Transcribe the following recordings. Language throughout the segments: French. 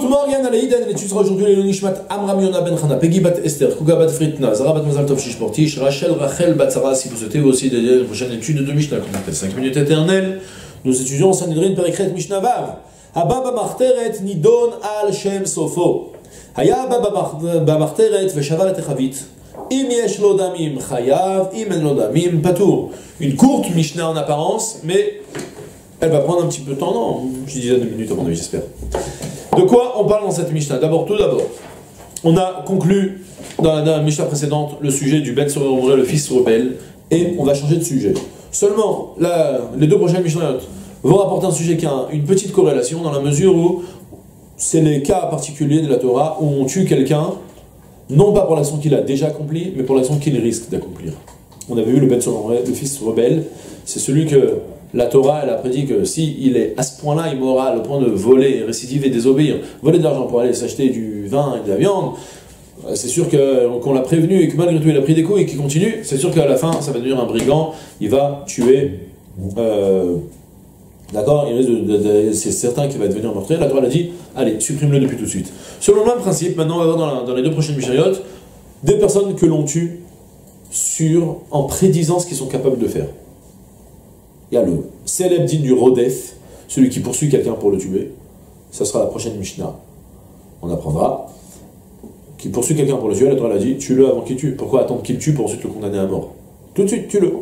Ruth Morgan Aleïden, l'étude sera aujourd'hui le Nishmat Amram Yona Ben Chana, Peggy Bat Esther, Kuga Bat Fritna, Zara Bat Mazal Tov Shishportish, Rachel Rachel Bat Sarah, si vous souhaitez aussi la prochaine étude de Mishnah, qu'on appelle 5 minutes éternelles, nous étudions Sanhedrin Perikret Mishnah Vav. Abba Marteret Nidon Al Shem Sofo. Haya Abba Marteret Veshavar Techavit. Im Yesh Lodamim Chayav, Im En Lodamim Patour. Une courte Mishnah en apparence, mais elle va prendre un petit peu de temps, non? Je disais deux minutes à mon avis, j'espère. De quoi on parle dans cette Mishnah D'abord, tout d'abord, on a conclu dans la, Mishnah précédente le sujet du Ben sur le fils rebelle, et on va changer de sujet. Seulement, les deux prochaines Mishnah vont rapporter un sujet qui a une petite corrélation dans la mesure où c'est les cas particuliers de la Torah où on tue quelqu'un, non pas pour l'action qu'il a déjà accomplie, mais pour l'action qu'il risque d'accomplir. On avait vu le Ben le fils rebelle, c'est celui que la Torah, elle a prédit que si il est à ce point-là immoral, au point de voler, récidiver, désobéir, voler de l'argent pour aller s'acheter du vin et de la viande, euh, c'est sûr qu'on l'a prévenu et que malgré tout il a pris des coups et qu'il continue, c'est sûr qu'à la fin ça va devenir un brigand, il va tuer. Euh, D'accord C'est certain qu'il va devenir meurtrier. La Torah a dit allez, supprime-le depuis tout de suite. Selon le même principe, maintenant on va voir dans, les deux prochaines Mishayot des personnes que l'on tue sur, en prédisant ce qu'ils sont capables de faire il y a le célèbre digne du Rodef, celui qui poursuit quelqu'un pour le tuer. Ça sera la prochaine Mishnah. On apprendra. Qui poursuit quelqu'un pour le tuer, la Torah a dit tue-le avant qu'il tue. Pourquoi attendre qu'il tue pour ensuite le condamner à mort? Tout de suite, tue-le.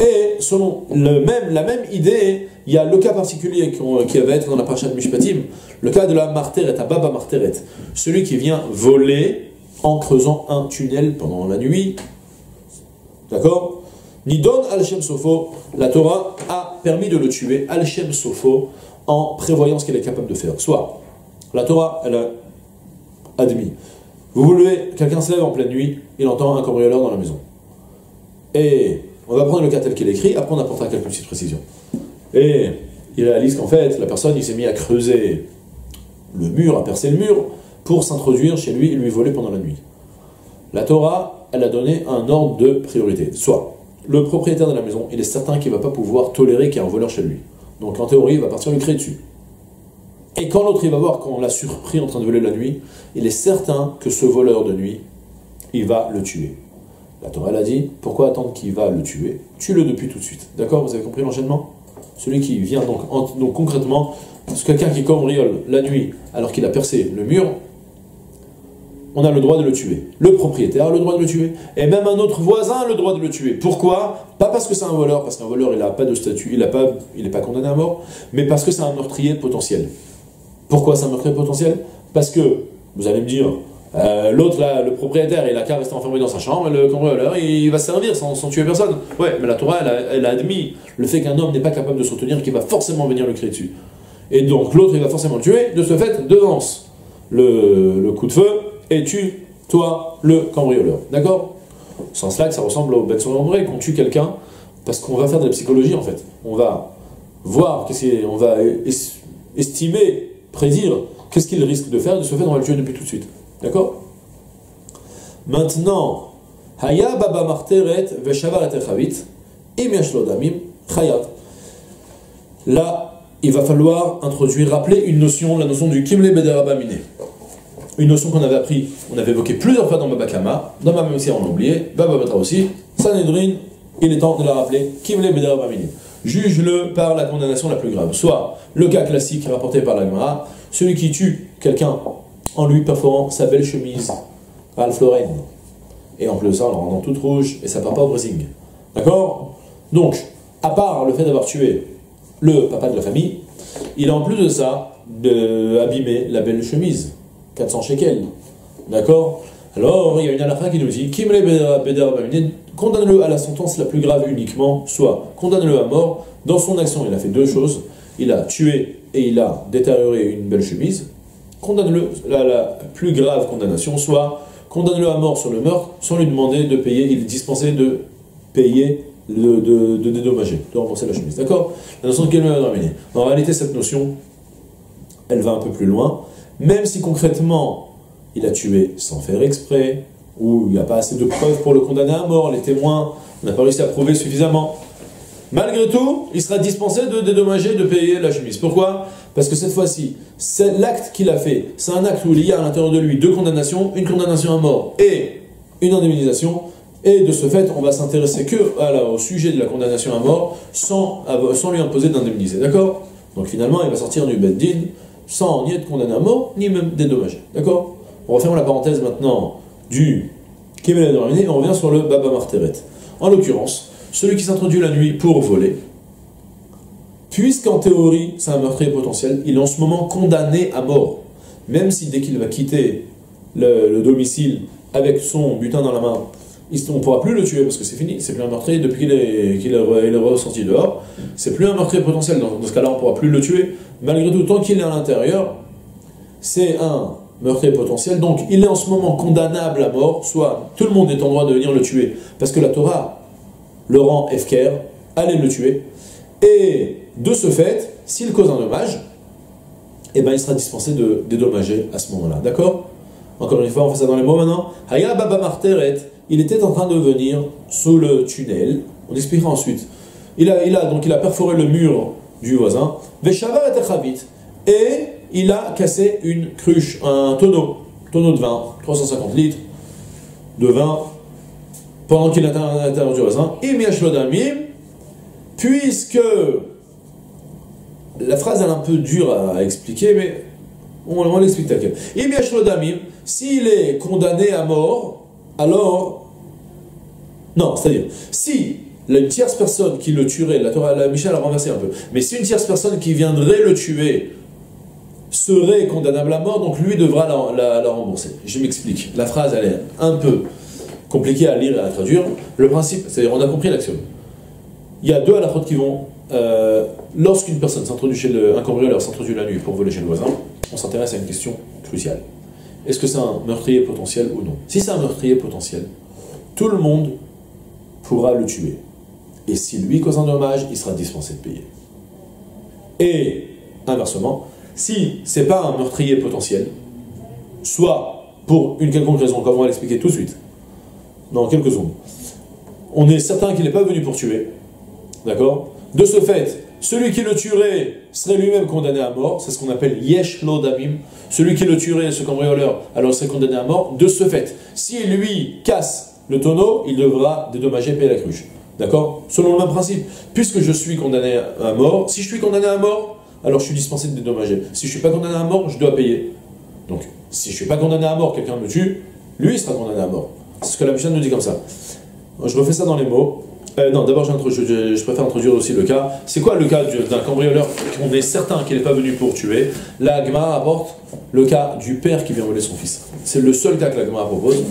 Et selon le même, la même idée, il y a le cas particulier qui, va être dans la de Mishpatim, le cas de la marteret, à Baba Marteret, celui qui vient voler en creusant un tunnel pendant la nuit. D'accord? Nidon al-Shem Sofo, la Torah a permis de le tuer, al-Shem Sofo, en prévoyant ce qu'elle est capable de faire. Soit, la Torah, elle a admis, vous voulez, quelqu'un se lève en pleine nuit, il entend un cambrioleur dans la maison. Et on va prendre le cas tel qu'il est écrit, après on apportera quelques petites précisions. Et il réalise qu'en fait, la personne, il s'est mis à creuser le mur, à percer le mur, pour s'introduire chez lui et lui voler pendant la nuit. La Torah, elle a donné un ordre de priorité. Soit, le propriétaire de la maison, il est certain qu'il ne va pas pouvoir tolérer qu'il y ait un voleur chez lui. Donc en théorie, il va partir lui créer dessus. Et quand l'autre il va voir qu'on l'a surpris en train de voler la nuit, il est certain que ce voleur de nuit, il va le tuer. La Torah a dit, pourquoi attendre qu'il va le tuer? Tue-le depuis tout de suite. D'accord? Vous avez compris l'enchaînement? Celui qui vient donc, donc concrètement, quelqu'un qui cambriole la nuit alors qu'il a percé le mur, on a le droit de le tuer. Le propriétaire a le droit de le tuer. Et même un autre voisin a le droit de le tuer. Pourquoi? Pas parce que c'est un voleur, parce qu'un voleur, il n'a pas de statut, il n'est pas, pas condamné à mort, mais parce que c'est un meurtrier potentiel. Pourquoi c'est un meurtrier potentiel? Parce que, vous allez me dire, euh, l'autre, le propriétaire, il a qu'à rester enfermé dans sa chambre, et le cambrioleur, il va servir sans, tuer personne. Ouais, mais la Torah, elle a, admis le fait qu'un homme n'est pas capable de se retenir, qu'il va forcément venir le crier dessus. Et donc l'autre, il va forcément le tuer, de ce fait, devance le coup de feu, et tue, toi, le cambrioleur? D'accord? Sans cela que ça ressemble au bête sur qu'on tue quelqu'un parce qu'on va faire de la psychologie en fait. On va voir, on va estimer, prédire qu'est-ce qu'il risque de faire, de ce fait on va le tuer depuis tout de suite. D'accord? Maintenant, Haya Baba Là, il va falloir introduire, rappeler une notion, la notion du Kimle Bederabamine une notion qu'on avait appris, on avait évoqué plusieurs fois dans Babakama, dans ma aussi on l'a oublié, Bababatra aussi, Sanhedrin, il est temps de la rappeler, Kimle Juge-le par la condamnation la plus grave. Soit le cas classique rapporté par la Gemara, celui qui tue quelqu'un en lui perforant sa belle chemise Ralph Lauren. Et en plus de ça, en le rendant toute rouge et ça part pas au Brésil. D'accord? Donc, à part le fait d'avoir tué le papa de la famille, il a en plus de ça abîmé la belle chemise. 400 shekels. D'accord? Alors, il y a une halakha qui nous dit condamne-le à la sentence la plus grave uniquement, soit condamne-le à mort. Dans son action, il a fait deux choses. Il a tué et il a détérioré une belle chemise. Condamne-le à la plus grave condamnation, soit condamne-le à mort sur le meurtre sans lui demander de payer, il est dispensé de payer, de, de, dédommager, de rembourser la chemise. D'accord? La notion de En réalité, cette notion, elle va un peu plus loin même si concrètement il a tué sans faire exprès, ou il n'y a pas assez de preuves pour le condamner à mort, les témoins n'ont pas réussi à prouver suffisamment, malgré tout, il sera dispensé de dédommager, de payer la chemise. Pourquoi? Parce que cette fois-ci, c'est l'acte qu'il a fait, c'est un acte où il y a à l'intérieur de lui deux condamnations, une condamnation à mort et une indemnisation. Et de ce fait, on va s'intéresser que au sujet de la condamnation à mort sans, lui imposer d'indemniser. D'accord? Donc finalement, il va sortir du Beddin sans ni être condamné à mort, ni même dédommagé. D'accord? On referme la parenthèse maintenant du Kemel et on revient sur le Baba Marteret. En l'occurrence, celui qui s'introduit la nuit pour voler, puisqu'en théorie c'est un meurtrier potentiel, il est en ce moment condamné à mort. Même si dès qu'il va quitter le, domicile avec son butin dans la main, on ne pourra plus le tuer parce que c'est fini, c'est plus un meurtrier depuis qu'il est, qu'il est, ressorti dehors, c'est plus un meurtrier potentiel, dans, dans ce cas-là on ne pourra plus le tuer, malgré tout, tant qu'il est à l'intérieur, c'est un meurtrier potentiel, donc il est en ce moment condamnable à mort, soit tout le monde est en droit de venir le tuer, parce que la Torah le rend Efker, allez le tuer, et de ce fait, s'il cause un dommage, eh ben, il sera dispensé de dédommager à ce moment-là. D'accord? Encore une fois, on fait ça dans les mots maintenant. Haya Baba Marteret, il était en train de venir sous le tunnel. On expliquera ensuite. Il a, il a, donc il a perforé le mur du voisin. Et il a cassé une cruche, un tonneau, tonneau de vin, 350 litres de vin, pendant qu'il était à l'intérieur du voisin. Puisque la phrase est un peu dure à expliquer, mais on, on l'explique tel quel. S'il est condamné à mort, alors. Non, c'est-à-dire, si une tierce personne qui le tuerait, la, Torah, la Michel a renversé un peu, mais si une tierce personne qui viendrait le tuer serait condamnable à mort, donc lui devra la, rembourser. Je m'explique. La phrase, elle est un peu compliquée à lire et à traduire. Le principe, c'est-à-dire, on a compris l'action. Il y a deux halachot qui vont euh, lorsqu'une personne s'introduit chez le, un cambrioleur s'introduit la nuit pour voler chez le voisin, on s'intéresse à une question cruciale. Est-ce que c'est un meurtrier potentiel ou non? Si c'est un meurtrier potentiel, tout le monde pourra le tuer. Et si lui cause un dommage, il sera dispensé de payer. Et inversement, si c'est pas un meurtrier potentiel, soit pour une quelconque raison, comme on va l'expliquer tout de suite, dans quelques secondes, on est certain qu'il n'est pas venu pour tuer, d'accord? De ce fait, celui qui le tuerait serait lui-même condamné à mort, c'est ce qu'on appelle yesh lo damim. Celui qui le tuerait, ce cambrioleur, alors serait condamné à mort. De ce fait, si lui casse le tonneau, il devra dédommager payer la cruche. D'accord? Selon le même principe. Puisque je suis condamné à mort, si je suis condamné à mort, alors je suis dispensé de dédommager. Si je ne suis pas condamné à mort, je dois payer. Donc, si je ne suis pas condamné à mort, quelqu'un me tue, lui sera condamné à mort. C'est ce que la Mishnah nous dit comme ça. Je refais ça dans les mots. Euh, non, d'abord, je, préfère introduire aussi le cas. C'est quoi le cas d'un cambrioleur qu'on est certain qu'il n'est pas venu pour tuer? La apporte le cas du père qui vient voler son fils. C'est le seul cas que la propose.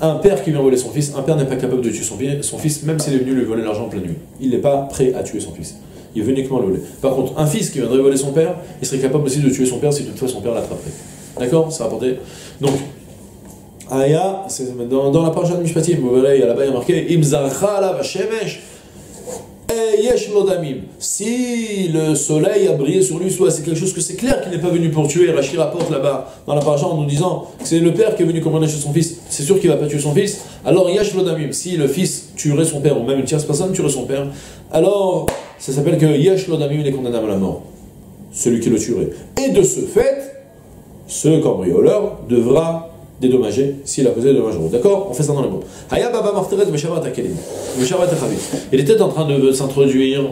Un père qui vient voler son fils, un père n'est pas capable de tuer son, son fils, même s'il est venu lui voler l'argent en pleine nuit. Il n'est pas prêt à tuer son fils. Il veut uniquement le voler. Par contre, un fils qui viendrait voler son père, il serait capable aussi de tuer son père si toutefois son père l'attraperait. D'accord? C'est rapporté. Donc, Aya, dans, dans la parasha de Mishpatim, vous verrez, là-bas il y a marqué la shemesh yesh lodamim. Si le soleil a brillé sur lui, soit c'est quelque chose que c'est clair qu'il n'est pas venu pour tuer. Rachid rapporte là-bas dans la parasha en nous disant que c'est le père qui est venu commander chez son fils. C'est sûr qu'il va pas tuer son fils. Alors yesh lodamim. Si le fils tuerait son père, ou même une tierce personne tuerait son père, alors ça s'appelle que yesh lodamim est condamnable à la mort. Celui qui le tuerait. Et de ce fait, ce cambrioleur devra dédommagé s'il a causé des dommages. D'accord On fait ça dans les mots. Il était en train de s'introduire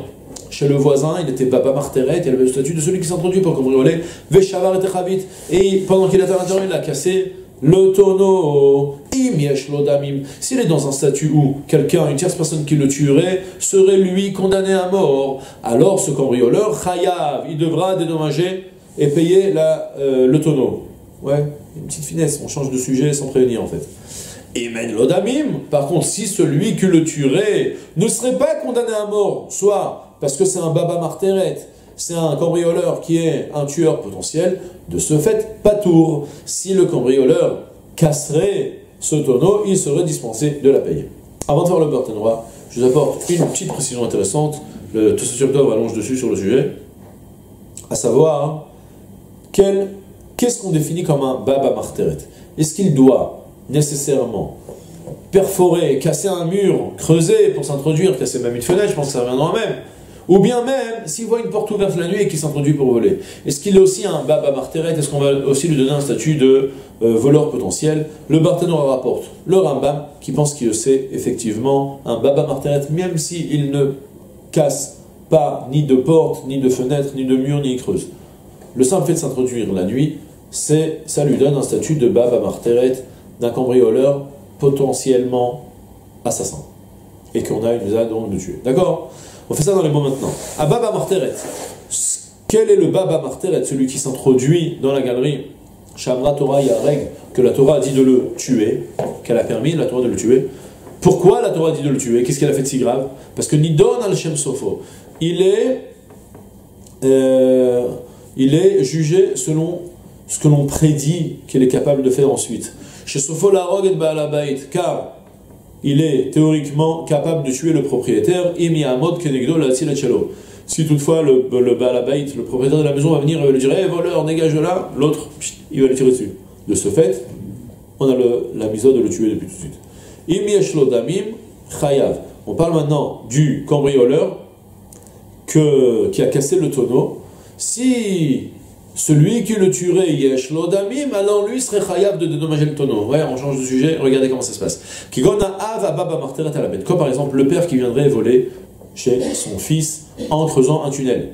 chez le voisin, il était Baba Marteret, il avait le statut de celui qui s'introduit pour cambrioler, Veshavar et pendant qu'il était à l'intérieur, il a cassé le tonneau. S'il est dans un statut où quelqu'un, une tierce personne qui le tuerait, serait lui condamné à mort, alors ce cambrioleur, Chayav, il devra dédommager et payer la, euh, le tonneau. Ouais, une petite finesse, on change de sujet sans prévenir en fait. Et men l'odamim, par contre, si celui qui le tuerait ne serait pas condamné à mort, soit parce que c'est un baba marteret, c'est un cambrioleur qui est un tueur potentiel, de ce fait, pas tour. Si le cambrioleur casserait ce tonneau, il serait dispensé de la payer. Avant de faire le noir, je vous apporte une petite précision intéressante. Le Tosfot allonge dessus sur le sujet, à savoir quel Qu'est-ce qu'on définit comme un Baba Marteret? Est-ce qu'il doit nécessairement perforer, casser un mur, creuser pour s'introduire, casser même une fenêtre, je pense que ça reviendra même Ou bien même, s'il voit une porte ouverte la nuit et qu'il s'introduit pour voler. Est-ce qu'il est aussi un Baba Marteret? Est-ce qu'on va aussi lui donner un statut de euh, voleur potentiel? Le Barthénora rapporte le Rambam qui pense que c'est effectivement un Baba Marteret, même s'il ne casse pas ni de porte, ni de fenêtre, ni de mur, ni creuse. Le simple fait de s'introduire la nuit, c'est, ça lui donne un statut de Baba Marteret, d'un cambrioleur potentiellement assassin. Et qu'on a une visa donc de tuer. D'accord? On fait ça dans les mots maintenant. À Baba Marteret. Quel est le Baba Marteret Celui qui s'introduit dans la galerie. Shamra Torah, il y a règle que la Torah a dit de le tuer, qu'elle a permis la Torah de le tuer? Pourquoi la Torah a dit de le tuer? Qu'est-ce qu'elle a fait de si grave? Parce que Nidon al-Shem Sofo, il est, euh, il est jugé selon ce que l'on prédit qu'il est capable de faire ensuite. Chez Sofo Larog et Baalabait, car il est théoriquement capable de tuer le propriétaire, si toutefois le, le Baalabait, le propriétaire de la maison, va venir et va lui dire hey, voleur, dégage de là, l'autre, il va le tirer dessus. De ce fait, on a la mise de le tuer depuis tout de suite. damim chayav. On parle maintenant du cambrioleur que, qui a cassé le tonneau. Si celui qui le tuerait, Yesh Lodamim, alors lui serait chayav de dédommager le tonneau. Ouais, on change de sujet, regardez comment ça se passe. Comme par exemple le père qui viendrait voler chez son fils en creusant un tunnel.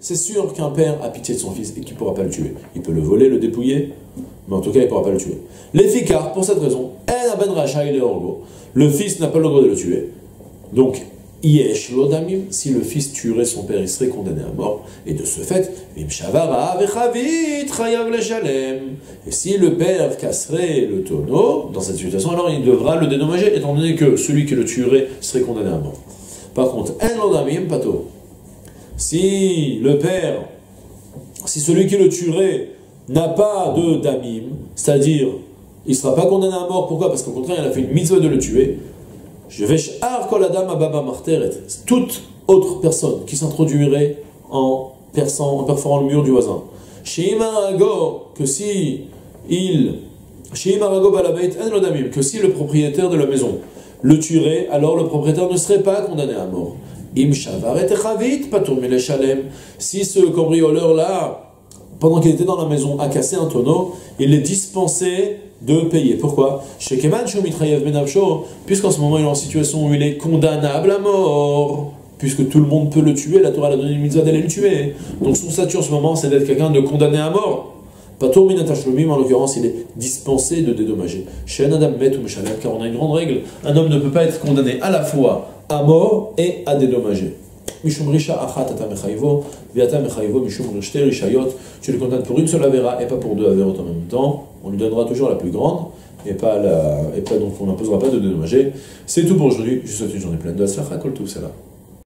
C'est sûr qu'un père a pitié de son fils et qu'il ne pourra pas le tuer. Il peut le voler, le dépouiller, mais en tout cas, il ne pourra pas le tuer. L'efficace, pour cette raison, le fils n'a pas le droit de le tuer. Donc, Lodamim, si le fils tuerait son père, il serait condamné à mort. Et de ce fait, et si le père casserait le tonneau, dans cette situation, alors il devra le dédommager, étant donné que celui qui le tuerait serait condamné à mort. Par contre, un lodamim, pato. Si le père, si celui qui le tuerait n'a pas de damim, c'est-à-dire il ne sera pas condamné à mort, pourquoi? Parce qu'au contraire, il a fait une mise de le tuer. Je vais marteret. Toute autre personne qui s'introduirait en perçant, en perforant le mur du voisin. Que si il. Que si le propriétaire de la maison le tuerait, alors le propriétaire ne serait pas condamné à mort. Im. Si ce cambrioleur-là, pendant qu'il était dans la maison, a cassé un tonneau, il est dispensé de payer. Pourquoi? Puisqu'en ce moment il est en situation où il est condamnable à mort. Puisque tout le monde peut le tuer, la Torah a donné une mitzvah d'aller le tuer. Donc son statut en ce moment, c'est d'être quelqu'un de condamné à mort. Patour minatashlomi, en l'occurrence, il est dispensé de dédommager. Chez Adam met ou car on a une grande règle un homme ne peut pas être condamné à la fois à mort et à dédommager. Risha achat mechayvo, viata mechayvo mishum rishayot. Tu le condamnes pour une seule avéra et pas pour deux avérotes en même temps on lui donnera toujours la plus grande, et pas, la, et pas donc on n'imposera pas de dédommager. C'est tout pour aujourd'hui, je vous souhaite une journée pleine de la tout, c'est là.